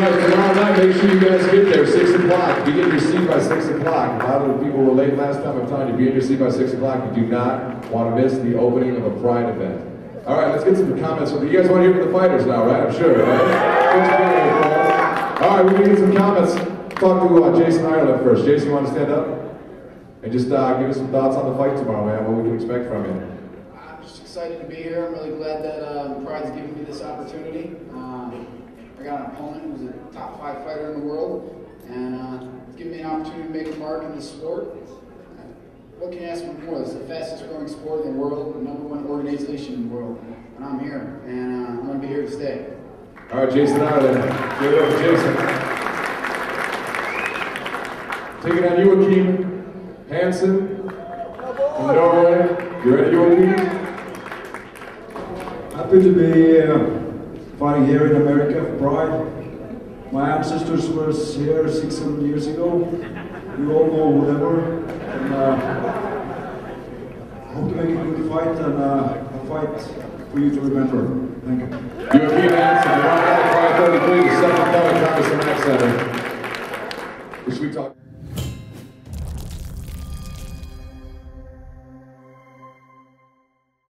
tomorrow night, make sure you guys get there, 6 o'clock. Be in your seat by 6 o'clock. A lot of people were late last time. I'm telling you, be in your seat by 6 o'clock. You do not want to miss the opening of a Pride event. All right, let's get some comments. From, you guys want to hear from the fighters now, right? I'm sure, right? All right, we're going to get some comments. Talk to uh, Jason Ireland first. Jason, you want to stand up? And just uh, give us some thoughts on the fight tomorrow, man, what we can expect from you. I'm just excited to be here. I'm really glad that um, Pride's giving me this opportunity. Um, fighter in the world, and uh, it's given me an opportunity to make a mark in this sport. What can you ask for more? It's the fastest growing sport in the world, the number one organization in the world, and I'm here, and uh, I'm going to be here to stay. All right, Jason Ireland. Give it up Jason. Taking on Joachim Hansen from Norway. You ready, Joachim? Happy to be uh, fighting here in America for Pride. My ancestors were here 600 years ago. We all know whatever. And, uh, hope to make a good fight and uh, a fight for you to remember. Thank you. Joachim Hansen, the 533, the second coming Thomas Mack Center. Which we talk.